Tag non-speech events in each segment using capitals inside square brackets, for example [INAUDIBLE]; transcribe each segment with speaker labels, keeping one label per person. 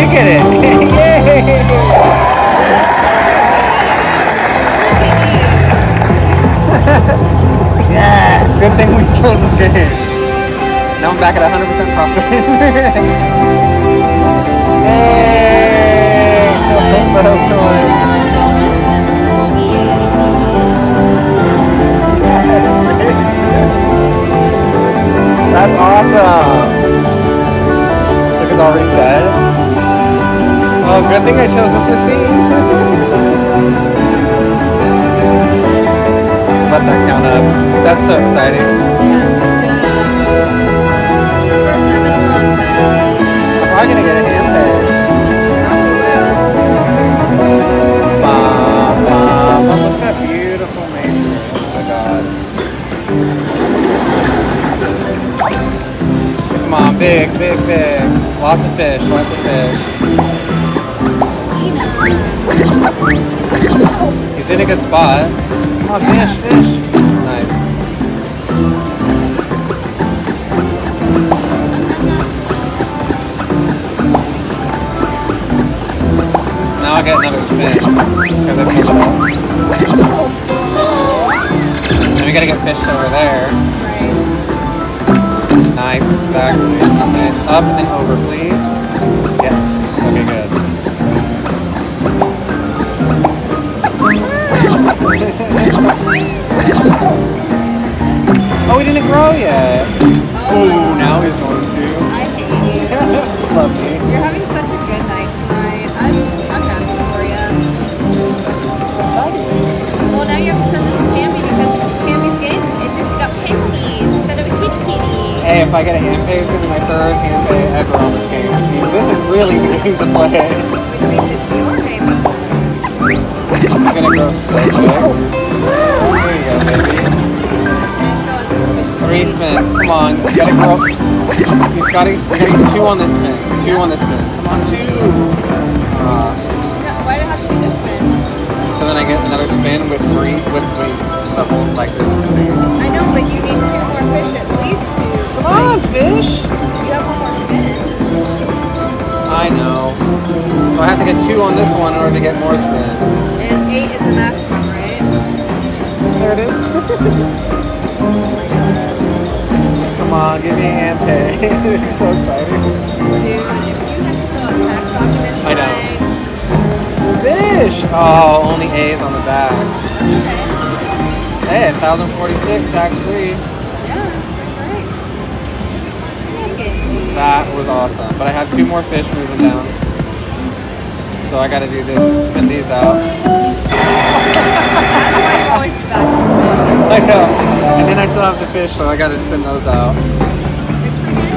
Speaker 1: did get it! Yes! Good thing we killed the fish. Now I'm back at 100% profit. [LAUGHS] big, big, big. Lots of fish, lots of fish. He's in a good spot. On, fish, fish. Nice. So now I get another spin. Because I filled it up. Then we gotta get fish over there. Nice, exactly. Nice. Up and over, please. Yes. Okay, good. [LAUGHS] oh, he didn't grow yet. Oh, now he's if I get a hand pay, it's gonna be my third hand pay ever on this game, which means this is really the game to play.
Speaker 2: Which means it's your game.
Speaker 1: I'm gonna grow so big. There you go, baby. Three spins. Come on. You gotta grow. He's gotta, you gotta get two on this spin. Two on this spin. Come on, two. Uh,
Speaker 2: why do I have to do this spin?
Speaker 1: so then I get another spin with three, with three, like this. thing. So I have to get two on this one in order to get more spins.
Speaker 2: And eight is the maximum, right?
Speaker 1: There it is. [LAUGHS] Come on, give me a hand pay. [LAUGHS] so exciting.
Speaker 2: Dude, if you have to fill out tax documents.
Speaker 1: I know. Fish! Oh, only A's on the back.
Speaker 2: Okay.
Speaker 1: Hey, 1046 tax free.
Speaker 2: Yeah, that's pretty great.
Speaker 1: That was awesome. But I have two more fish moving down. So I gotta do this, spin these out.
Speaker 2: I always do that.
Speaker 1: I know. And then I still have the fish, so I gotta spin those out.
Speaker 2: Six for you.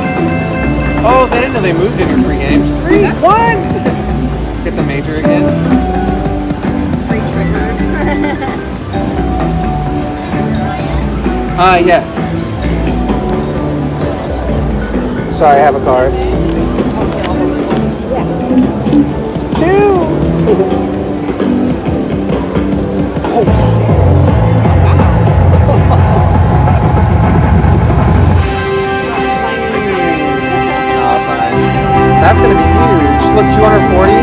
Speaker 1: Oh, they didn't know they moved in your free games. Three, one! Get the major again.
Speaker 2: Three triggers.
Speaker 1: Uh, [LAUGHS] yes. Sorry, I have a card. Two! Oh, fine. [LAUGHS] Oh, That's gonna be huge. Look, 240,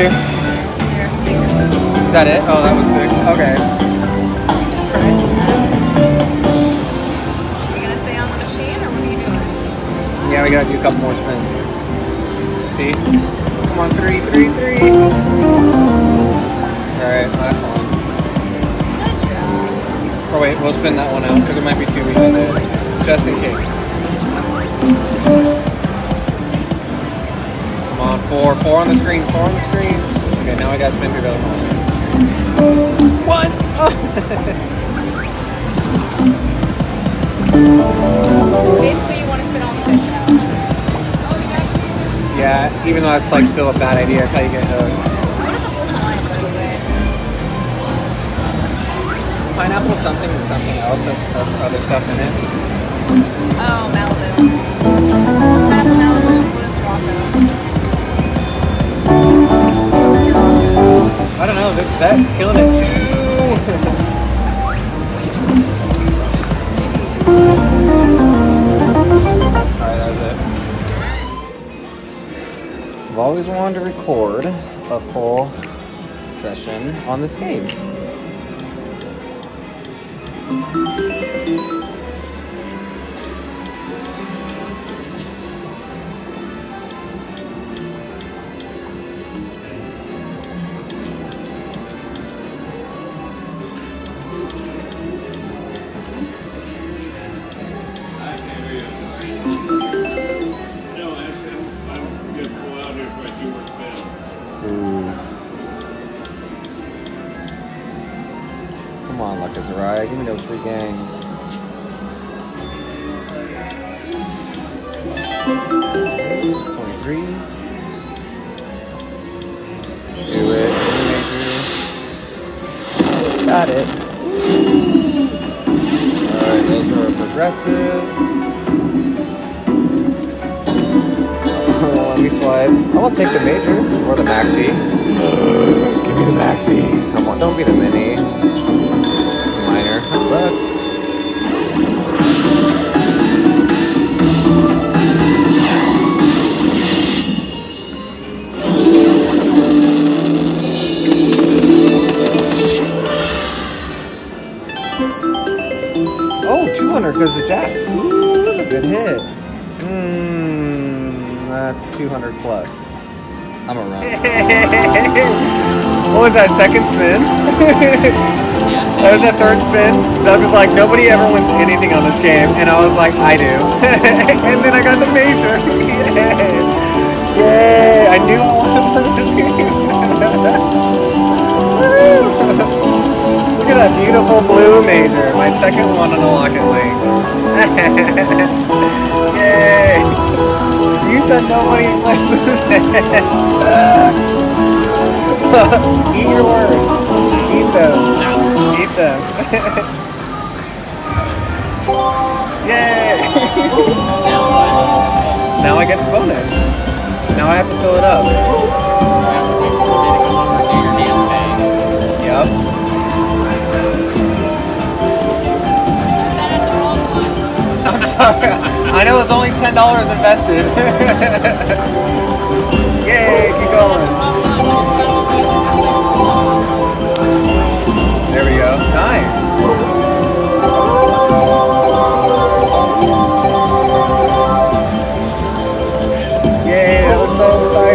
Speaker 1: you.
Speaker 2: Here, take your
Speaker 1: Is that it? Oh, that was six. Okay.
Speaker 2: prize. Gonna stay on the machine or what are you doing?
Speaker 1: Yeah, we gotta do a couple more spins. See? Come on, three, three, three. Alright, last one.
Speaker 2: Good job.
Speaker 1: Or wait, we'll spin that one out because it might be behind it. Just in case. Four. Four on the screen. Four on the screen. Okay, now I gotta spin through those ones. One!
Speaker 2: Basically, you want to spin all the fish out.
Speaker 1: yeah, even though that's like still a bad idea, that's how you get hooked.
Speaker 2: What is the blue Hawaiian, by the way?
Speaker 1: Pineapple something and something else that has other stuff in it.
Speaker 2: Oh, Malibu.
Speaker 1: Vet's killing it too. Alright, it. I've always wanted to record a full session on this game. Come on, Lucas Araya, give me those free games. Twenty-three. Do it. Got it. Alright, those are progressives. [LAUGHS] Let me slide. I will take the major or the maxi. Uh, give me the maxi. Come on, don't be the mini. 200 plus. I'm a run. [LAUGHS] what was that, second spin? [LAUGHS] that was the third spin. Doug was like, nobody ever wins anything on this game. And I was like, I do. [LAUGHS] and then I got the major. Yay. Yay. I knew I wanted this game. Them. [LAUGHS] Yay! [LAUGHS] now I get the bonus. Now I have to fill it up. Yep. [LAUGHS] I'm sorry. I know it's only ten dollars invested.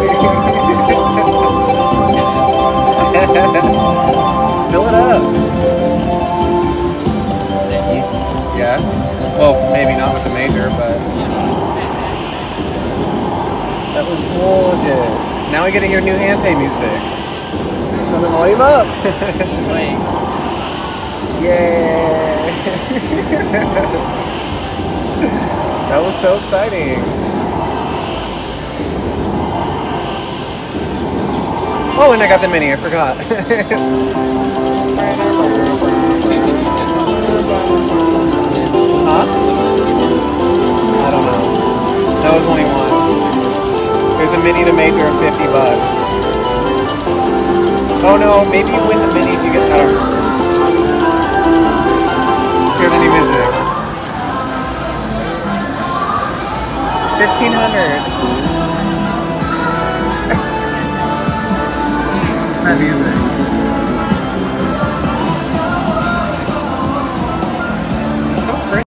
Speaker 1: [LAUGHS] Fill it up. Yeah. Well, maybe not with the major, but that was gorgeous. Now we get to hear new Ante music. Turn the volume up. [LAUGHS] Yay! [LAUGHS] that was so exciting. Oh, and I got the mini. I forgot. huh? I don't know. That was only one. There's a mini to major of 50 bucks. Oh no, maybe you win the mini if you get I don't remember. Any music. 1500 amazing.